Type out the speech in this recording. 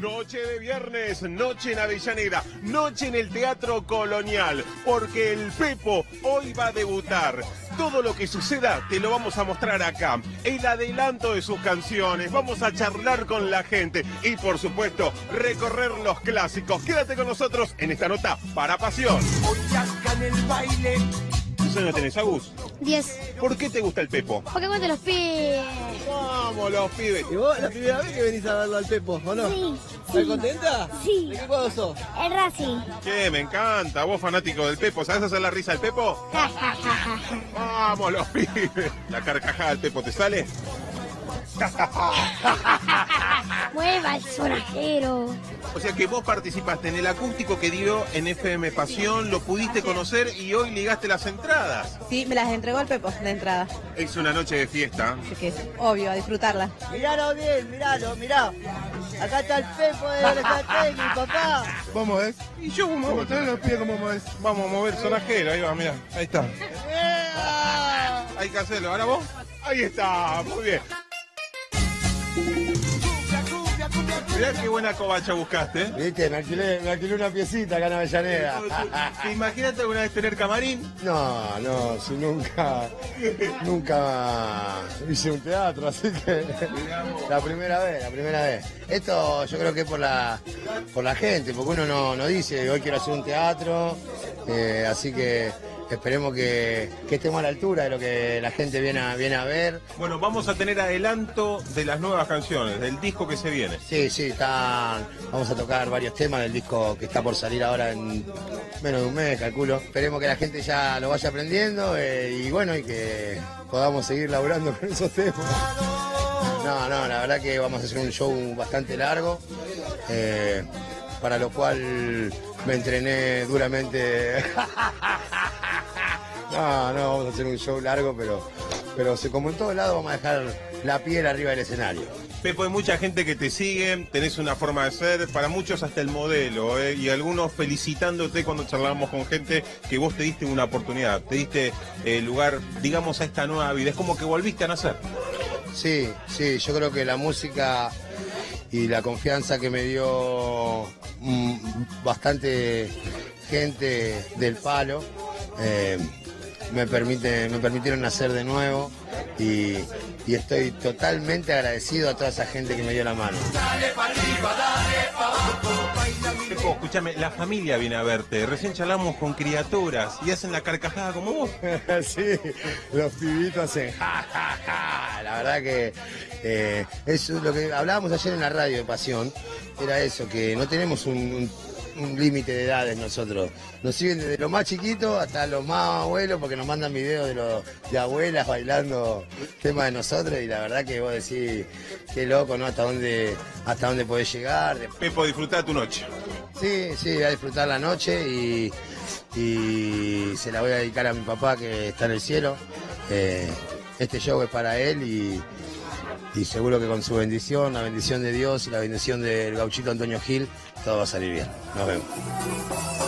Noche de viernes, noche en Avellaneda, noche en el Teatro Colonial, porque el Pepo hoy va a debutar. Todo lo que suceda te lo vamos a mostrar acá. El adelanto de sus canciones, vamos a charlar con la gente y por supuesto recorrer los clásicos. Quédate con nosotros en esta nota para pasión. Hoy en el baile. ¿Cuántos años tenés, Agus? 10. ¿Por qué te gusta el Pepo? Porque cuando los pibes. Vamos, los pibes. ¿Y vos la primera vez que venís a verlo al Pepo, o no? Sí, ¿Estás contenta? Sí. ¿De qué cuadro sos? El Racing. Che, me encanta. Vos fanático del Pepo, ¿sabés hacer la risa del Pepo? Ja, ja, ja, ja, ja. Vamos, los pibes. ¿La carcajada del Pepo te sale? Mueva el sonajero. O sea que vos participaste en el acústico que dio en FM Pasión, lo pudiste conocer y hoy ligaste las entradas. Sí, me las entregó el Pepo de entrada. Es una noche de fiesta. Así que es obvio, a disfrutarla. Miralo bien, miralo, mirá. Acá está el Pepo de la mi papá. Vamos, ¿eh? Y yo vamos, ¿Cómo tenés los pies como vamos a mover sonajero, ahí va, mirá, ahí está. Hay que hacerlo. ¿Ahora vos? Ahí está, muy bien. Mirá qué buena covacha buscaste. ¿eh? Viste, me alquilé, me alquilé una piecita acá en Avellaneda. ¿Te imaginaste alguna vez tener camarín? No, no, si nunca, nunca hice un teatro, así que la primera vez, la primera vez. Esto yo creo que es por la, por la gente, porque uno no, no dice hoy quiero hacer un teatro, eh, así que esperemos que, que estemos a la altura de lo que la gente viene a, viene a ver. Bueno, vamos a tener adelanto de las nuevas canciones, del disco que se viene. Sí, sí, están, vamos a tocar varios temas del disco que está por salir ahora en menos de un mes, calculo. Esperemos que la gente ya lo vaya aprendiendo eh, y bueno, y que podamos seguir laburando con esos temas. No, no, la verdad que vamos a hacer un show bastante largo, eh, para lo cual me entrené duramente. No, no, vamos a hacer un show largo, pero, pero como en todos lados vamos a dejar la piel arriba del escenario. Pepo, hay mucha gente que te sigue, tenés una forma de ser, para muchos hasta el modelo, ¿eh? y algunos felicitándote cuando charlábamos con gente que vos te diste una oportunidad, te diste eh, lugar, digamos, a esta nueva vida. Es como que volviste a nacer. Sí, sí, yo creo que la música y la confianza que me dio mm, bastante gente del palo eh, me, permite, me permitieron nacer de nuevo y, y estoy totalmente agradecido a toda esa gente que me dio la mano. Escúchame, la familia viene a verte, recién charlamos con criaturas y hacen la carcajada como vos. sí, los pibitos hacen ja, ja, ja. La verdad que eh, eso es lo que hablábamos ayer en la radio de Pasión, era eso, que no tenemos un, un- un límite de edades nosotros. Nos siguen desde lo más chiquito hasta los más abuelos porque nos mandan videos de, los, de abuelas bailando temas de nosotros y la verdad que vos decís, qué loco, ¿no? Hasta dónde, hasta dónde podés llegar. Pepo, disfrutá tu noche. Sí, sí, voy a disfrutar la noche y, y se la voy a dedicar a mi papá que está en el cielo. Eh, este show es para él y, y seguro que con su bendición, la bendición de Dios y la bendición del gauchito Antonio Gil, todo va a salir bien. Nos vemos.